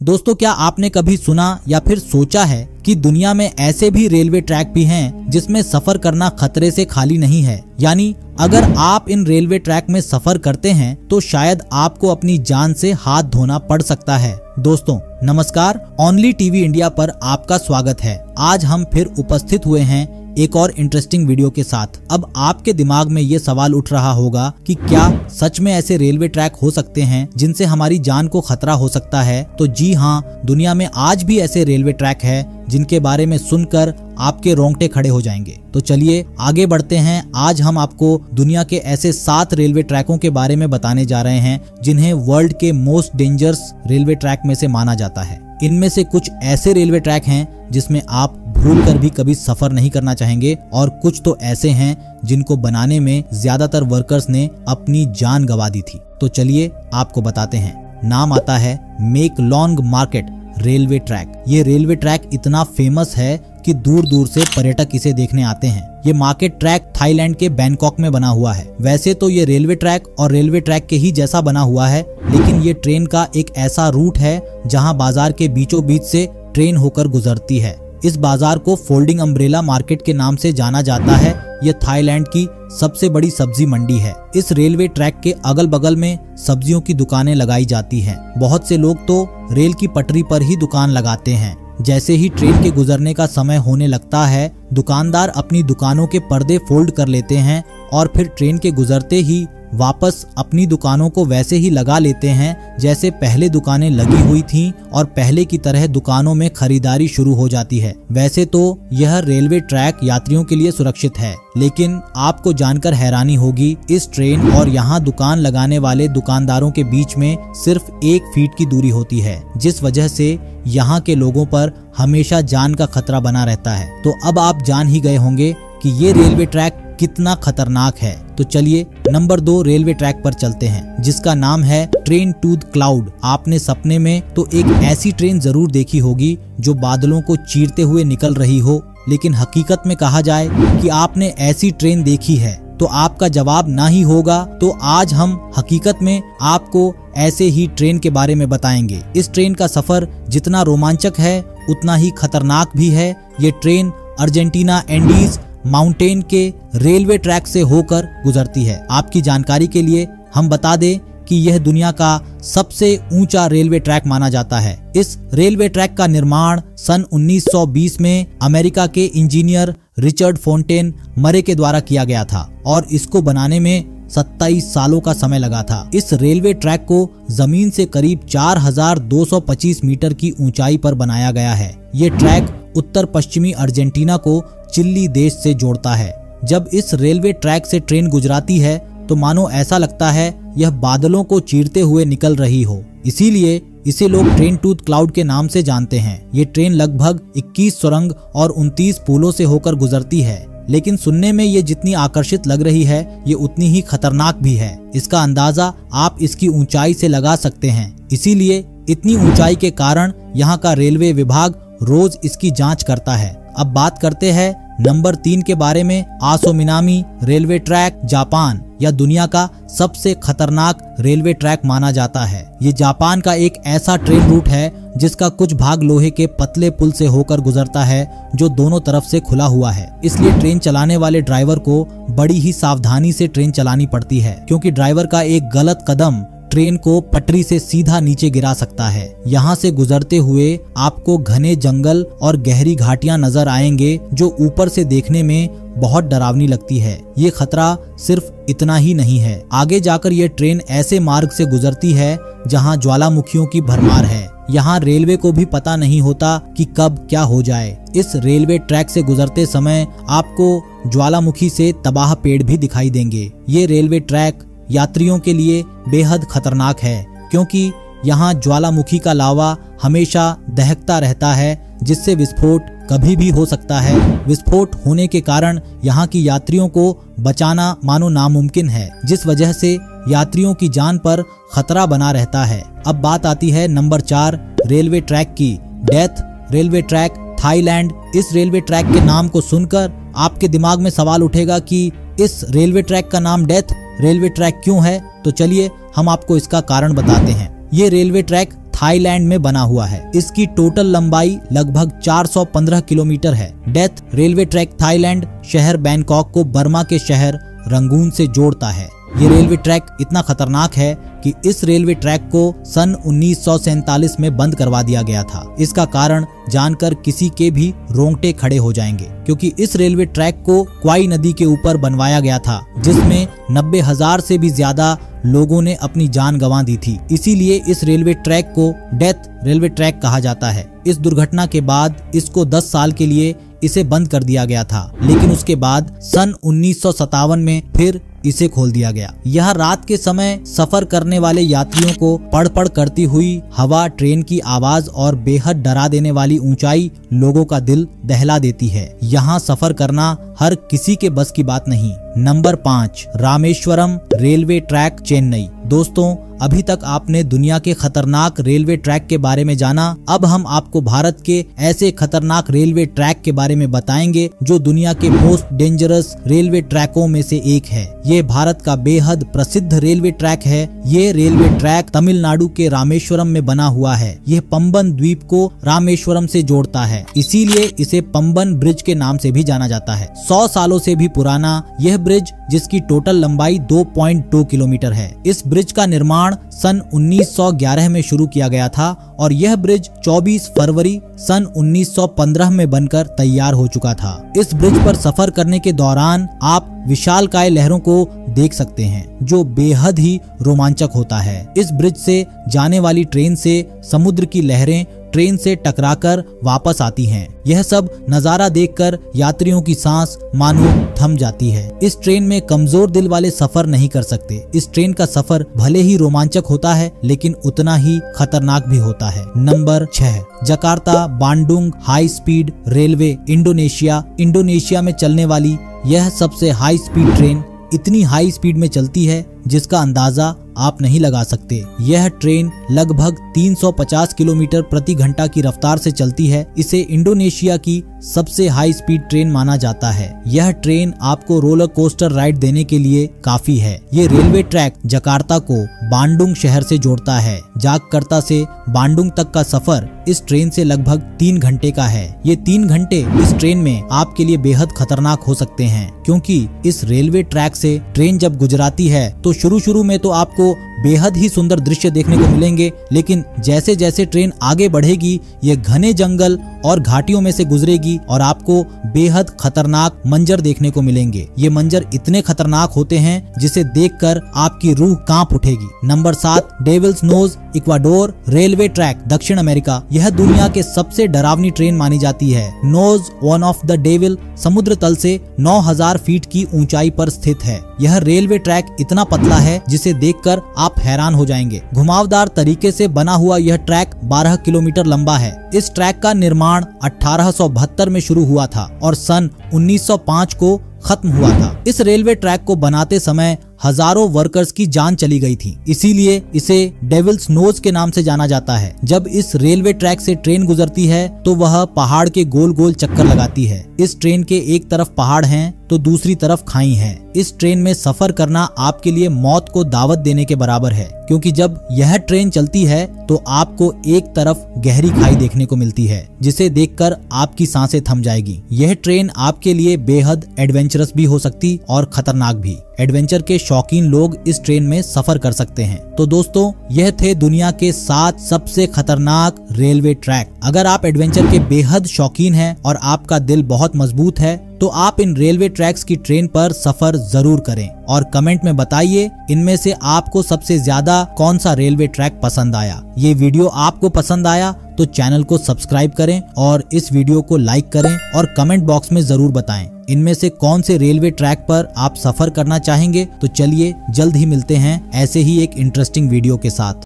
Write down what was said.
दोस्तों, क्या आपने कभी सुना या फिर सोचा है कि दुनिया में ऐसे भी रेलवे ट्रैक भी हैं जिसमें सफ़र करना खतरे से खाली नहीं है? यानी, अगर आप इन रेलवे ट्रैक में सफ़र करते हैं तो शायद आपको अपनी जान से हाथ धोना पड़ सकता है। दोस्तों, नमस्कार ओनली टीवी इंडिया पर आपका स्वागत है। आज हम फिर उपस्थित हुए हैं एक और इंटरेस्टिंग वीडियो के साथ। अब आपके दिमाग में ये सवाल उठ रहा होगा कि क्या सच में ऐसे रेलवे ट्रैक हो सकते हैं जिनसे हमारी जान को खतरा हो सकता है? तो जी हाँ दुनिया में आज भी ऐसे रेलवे ट्रैक है जिनके बारे में सुनकर आपके रोंगटे खड़े हो जाएँगे। तो चलिए आगे बढ़ते हैं। आज हम आपको दुनिया के ऐसे सात रेलवे ट्रैकों के बारे में बताने जा रहे हैं जिन्हें वर्ल्ड के मोस्ट डेंजरस रेलवे ट्रैक में से माना जाता है। इनमें से कुछ ऐसे रेलवे ट्रैक हैं जिसमें आप भूल कर भी कभी सफ़र नहीं करना चाहेंगे और कुछ तो ऐसे हैं जिनको बनाने में ज़्यादातर वर्कर्स ने अपनी जान गवा दी थी। तो चलिए आपको बताते हैं। नाम आता है Maeklong market railway track. ये रेलवे ट्रैक इतना फ़ेमस है कि दूर दूर से पर्यटक इसे देखने आते हैं। ये मार्केट ट्रैक थाईलैंड के बैंकॉक में बना हुआ है। वैसे तो ये रेलवे ट्रैक और रेलवे ट्रैक के ही जैसा बना हुआ है, लेकिन ये ट्रेन का एक ऐसा रूट है, जहाँ बाज़ार के बीचों बीच से ट्रेन होकर गुजरती है। इस बाज़ार को फोल्डिंग अम्ब्रेला मार्केट के नाम से जाना जाता है। यह थाईलैंड की सबसे बड़ी सब्ज़ी मंडी है। इस रेलवे ट्रैक के अगल बगल में सब्जियों की दुकानें लगाई जाती हैं। बहुत से लोग तो रेल की पटरी पर ही दुकान लगाते हैं। जैसे ही ट्रेन के गुजरने का समय होने लगता है, दुकानदार अपनी दुकानों के पर्दे फोल्ड कर लेते हैं और फिर ट्रेन के गुजरते ही वापस अपनी दुकानों को वैसे ही लगा लेते हैं जैसे पहले दुकानें लगी हुई थीं और पहले की तरह दुकानों में खरीदारी शुरू हो जाती है। वैसे तो यह रेलवे ट्रैक यात्रियों के लिए सुरक्षित है, लेकिन आपको जानकर हैरानी होगी, इस ट्रेन और यहाँ दुकान लगाने वाले दुकानदारों के बीच में सिर्फ़ एक फीट की दूरी होती है, जिस वजह से यहाँ के लोगों पर हमेशा जान का खतरा बना रहता है। तो अब आप जान ही गए होंगे कि ये रेलवे ट्रैक कितना खतरनाक है। तो चलिए, नंबर दो रेलवे ट्रैक पर चलते हैं, जिसका नाम है ट्रेन टूथ क्लाउड। आपने सपने में तो एक ऐसी ट्रेन ज़रूर देखी होगी, जो बादलों को चीरते हुए निकल रही हो, लेकिन हकीकत में कहा जाए कि आपने ऐसी ट्रेन देखी है। तो आपका जवाब ना ही होगा तो आज हम हकीकत में आपको ऐसे ही ट्रेन के बारे में बताएँगे। इस ट्रेन का सफ़र जितना रोमांचक है, उतना ही खतरनाक भी है। ये ट्रेन अर्जेंटीना एंडीज माउंटेन के रेलवे ट्रैक से होकर गुजरती है। आपकी जानकारी के लिए हम बता दें कि यह दुनिया का सबसे ऊँचा रेलवे ट्रैक माना जाता है। इस रेलवे ट्रैक का निर्माण सन 1920 में अमेरिका के इंजीनियर रिचर्ड फोन्टेन मरे के द्वारा किया गया था और इसको बनाने में 27 सालों का समय लगा था। इस रेलवे ट्रैक को ज़मीन से करीब 4,225 मीटर की ऊंचाई पर बनाया गया है। ये ट्रैक उत्तर पश्चिमी अर्जेंटीना को चिल्ली देश से जोड़ता है। जब इस रेलवे ट्रैक से ट्रेन गुजराती है तो मानो ऐसा लगता है, यह बादलों को चीरते हुए निकल रही हो। इसीलिए इसे लोग ट्रेन टूथ क्लाउड के नाम से जानते हैं। ये ट्रेन लगभग 21 सुरंग और 29 पुलों से होकर गुजरती है। लेकिन सुनने में ये जितनी आकर्षित लग रही है, ये उतनी ही खतरनाक भी है। इसका अंदाज़ा आप इसकी ऊंचाई से लगा सकते हैं। इसीलिए इतनी ऊंचाई के कारण यहाँ का रेलवे विभाग रोज इसकी जाँच करता है। अब बात करते हैं नंबर तीन के बारे में आसोमिनामी रेलवे ट्रैक जापान या दुनिया का सबसे खतरनाक रेलवे ट्रैक माना जाता है। ये जापान का एक ऐसा ट्रेन रूट है जिसका कुछ भाग लोहे के पतले पुल से होकर गुजरता है, जो दोनों तरफ़ से खुला हुआ है। इसलिए ट्रेन चलाने वाले ड्राइवर को बड़ी ही सावधानी से ट्रेन चलानी पड़ती है, क्योंकि ड्राइवर का एक गलत कदम ट्रेन को पटरी से सीधा नीचे गिरा सकता है। यहाँ से गुजरते हुए आपको घने जंगल और गहरी घाटियाँ नज़र आएँगे, जो ऊपर से देखने में बहुत डरावनी लगती है। ये खतरा सिर्फ़ इतना ही नहीं है। आगे जाकर ये ट्रेन ऐसे मार्ग से गुजरती है, जहाँ ज्वालामुखियों की भरमार है। यहाँ रेलवे को भी पता नहीं होता कि कब क्या हो जाए। इस रेलवे ट्रैक से गुजरते समय आपको ज्वालामुखी से तबाह पेड़ भी दिखाई देंगे। ये रेलवे ट्रैक यात्रियों के लिए बेहद खतरनाक है, क्योंकि यहाँ ज्वालामुखी का लावा हमेशा दहकता रहता है, जिससे विस्फोट कभी भी हो सकता है। विस्फोट होने के कारण यहाँ की यात्रियों को बचाना मानो नामुमकिन है, जिस वजह से यात्रियों की जान पर खतरा बना रहता है। अब बात आती है नंबर चार, रेलवे ट्रैक की। Death, railway track, Thailand. इस रेलवे ट्रैक के नाम को सुनकर आपके दिमाग में सवाल उठेगा कि इस रेलवे ट्रैक का नाम डेथ रेलवे ट्रैक क्यों है? तो चलिए हम आपको इसका कारण बताते हैं। ये रेलवे ट्रैक थाईलैंड में बना हुआ है। इसकी टोटल लंबाई लगभग 415 किलोमीटर है। डेथ रेलवे ट्रैक थाईलैंड शहर बैंकॉक को बर्मा के शहर रंगून से जोड़ता है। ये रेलवे ट्रैक इतना खतरनाक है कि इस रेलवे ट्रैक को सन उन्नीस में बंद करवा दिया गया था। इसका कारण जानकर किसी के भी रोंगटे खड़े हो जाएँगे, क्योंकि इस रेलवे ट्रैक को क्वाई नदी के ऊपर बनवाया गया था, जिसमें नब्बे हज़ार से भी ज़्यादा लोगों ने अपनी जान गंवा दी थी। इसीलिए इस रेलवे ट्रैक को डेथ रेलवे ट्रैक कहा जाता है। इस दुर्घटना के बाद इसको 10 साल के लिए इसे बंद कर दिया गया था, लेकिन उसके बाद सन उन्नीस सौ सतावन में फिर इसे खोल दिया गया। यह रात के समय सफ़र करने वाले यात्रियों को पड़ पड़ करती हुई हवा, ट्रेन की आवाज़ और बेहद डरा देने वाली ऊंचाई लोगों का दिल दहला देती है। यहाँ सफ़र करना हर किसी के बस की बात नहीं। नंबर पाँच, रामेश्वरम रेलवे ट्रैक, चेन्नई। दोस्तों, अभी तक आपने दुनिया के खतरनाक रेलवे ट्रैक के बारे में जाना। अब हम आपको भारत के ऐसे खतरनाक रेलवे ट्रैक के बारे में बताएँगे, जो दुनिया के मोस्ट डेंजरस रेलवे ट्रैकों में से एक है। ये भारत का बेहद प्रसिद्ध रेलवे ट्रैक है। ये रेलवे ट्रैक तमिलनाडु के रामेश्वरम में बना हुआ है। यह पंबन द्वीप को रामेश्वरम से जोड़ता है। इसीलिए इसे पंबन ब्रिज के नाम से भी जाना जाता है। सौ सालों से भी पुराना यह ब्रिज, जिसकी टोटल लंबाई 2.2 किलोमीटर है। इस ब्रिज का निर्माण सन 1911 में शुरू किया गया था और यह ब्रिज 24 फरवरी सन 1915 में बनकर तैयार हो चुका था। इस ब्रिज पर सफ़र करने के दौरान आप विशाल काय लहरों को देख सकते हैं, जो बेहद ही रोमांचक होता है। इस ब्रिज से जाने वाली ट्रेन से समुद्र की लहरें ट्रेन से टकराकर वापस आती हैं। यह सब नज़ारा देखकर यात्रियों की सांस मानो थम जाती है। इस ट्रेन में कमज़ोर दिल वाले सफ़र नहीं कर सकते। इस ट्रेन का सफ़र भले ही रोमांचक होता है, लेकिन उतना ही खतरनाक भी होता है। नंबर छह, Jakarta Bandung high speed railway Indonesia. Indonesia में चलने वाली यह सबसे हाई स्पीड ट्रेन इतनी हाई स्पीड में चलती है जिसका अंदाज़ा आप नहीं लगा सकते। यह ट्रेन लगभग 350 किलोमीटर प्रति घंटा की रफ्तार से चलती है। इसे इंडोनेशिया की सबसे हाई स्पीड ट्रेन माना जाता है। यह ट्रेन आपको रोलर कोस्टर राइड देने के लिए काफ़ी है। ये रेलवे ट्रैक जकार्ता को बांडुंग शहर से जोड़ता है। जागकर्ता से बांडुंग तक का सफ़र इस ट्रेन से लगभग तीन घंटे का है। ये तीन घंटे इस ट्रेन में आपके लिए बेहद खतरनाक हो सकते हैं, क्योंकि इस रेलवे ट्रैक से ट्रेन जब गुजराती है तो शुरू शुरू में तो आपको बेहद ही सुंदर दृश्य देखने को मिलेंगे, लेकिन जैसे जैसे ट्रेन आगे बढ़ेगी, ये घने जंगल और घाटियों में से गुजरेगी और आपको बेहद खतरनाक मंजर देखने को मिलेंगे। ये मंजर इतने खतरनाक होते हैं, जिसे देखकर आपकी रूह काँप उठेगी। नंबर सात devil's nose Ecuador railway track दक्षिण अमेरिका। यह दुनिया के सबसे डरावनी ट्रेन मानी जाती है। Nose one of the devil समुद्र तल से 9000 फीट की ऊंचाई पर स्थित है। यह रेलवे ट्रैक इतना पतला है, जिसे देखकर आप हैरान हो जाएँगे। घुमावदार तरीके से बना हुआ यह ट्रैक 12 किलोमीटर लंबा है। इस ट्रैक का निर्माण अठारह सौ बहत्तर में शुरू हुआ था और सन 1905 को खत्म हुआ था। इस रेलवे ट्रैक को बनाते समय हज़ारों वर्कर्स की जान चली गई थी। इसीलिए इसे डेविल्स नोज़ के नाम से जाना जाता है। जब इस रेलवे ट्रैक से ट्रेन गुजरती है तो वह पहाड़ के गोल गोल चक्कर लगाती है। इस ट्रेन के एक तरफ़ पहाड़ हैं तो दूसरी तरफ़ खाई है। इस ट्रेन में सफ़र करना आपके लिए मौत को दावत देने के बराबर है, क्योंकि जब यह ट्रेन चलती है तो आपको एक तरफ़ गहरी खाई देखने को मिलती है, जिसे देखकर आपकी साँसें थम जाएगी। यह ट्रेन आपके लिए बेहद एडवेंचरस भी हो सकती और खतरनाक भी। एडवेंचर के शौकीन लोग इस ट्रेन में सफ़र कर सकते हैं। तो दोस्तों, यह थे दुनिया के सात सबसे खतरनाक रेलवे ट्रैक। अगर आप एडवेंचर के बेहद शौकीन हैं और आपका दिल बहुत मज़बूत है तो आप इन रेलवे ट्रैक्स की ट्रेन पर सफ़र ज़रूर करें और कमेंट में बताइए, इनमें से आपको सबसे ज़्यादा कौन सा रेलवे ट्रैक पसंद आया? ये वीडियो आपको पसंद आया तो चैनल को सब्सक्राइब करें और इस वीडियो को लाइक करें और कमेंट बॉक्स में ज़रूर बताएँ। इनमें से कौन से रेलवे ट्रैक पर आप सफ़र करना चाहेंगे? तो चलिए जल्द ही मिलते हैं ऐसे ही एक इंटरेस्टिंग वीडियो के साथ।